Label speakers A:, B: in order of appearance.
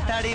A: ಮಾತಾಡಿ